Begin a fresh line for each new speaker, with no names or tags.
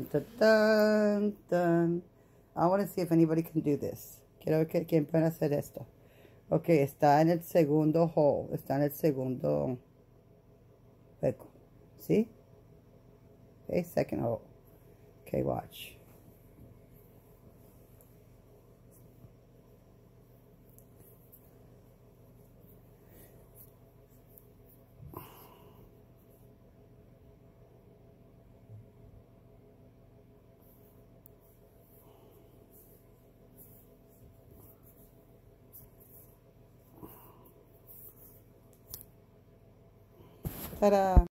Dun, dun, dun. I want to see if anybody can do this. Quiero que, quién puede hacer esto. Ok, está en el segundo hole. Está en el segundo hueco. ¿Sí? Ok, second hole. Ok, watch. para